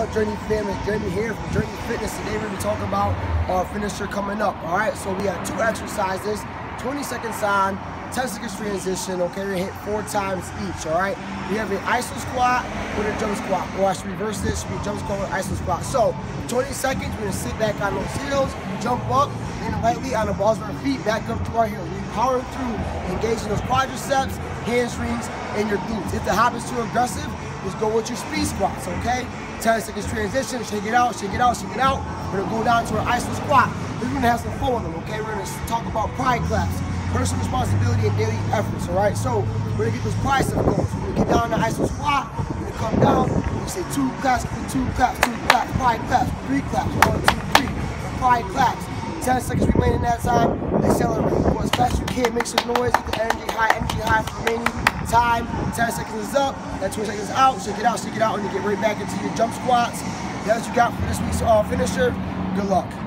up, Journey family? Journey here from Journey Fitness. Today we're going to be talking about our finisher coming up. All right, so we have two exercises 20 seconds on, 10 seconds transition. Okay, we're going to hit four times each. All right, we have an iso squat with a jump squat. Or I should reverse this, should be jump squat with iso squat. So, 20 seconds, we're going to sit back on those heels, jump up, and lightly on the balls of our feet, back up to our heels. We're powering through, engaging those quadriceps, hamstrings, and your glutes. If the hop is too aggressive, just go with your speed squats, okay? 10 seconds transition, shake it out, shake it out, shake it out. We're gonna go down to our iso squat. We're gonna have some fun with them, okay? We're gonna talk about pride claps, personal responsibility and daily efforts, all right? So we're gonna get those tricep goals. We're gonna get down to iso squat, we're gonna come down, we say two claps, two claps, two claps, pride claps, three claps, one, two, three, pride claps. 10 seconds remaining that time, accelerate. Go as you make some noise, get the energy high, energy high for remaining time. 10 seconds is up, that 20 seconds is out, shake it out, shake it out, and you get right back into your jump squats. That's what you got for this week's uh, finisher. Good luck.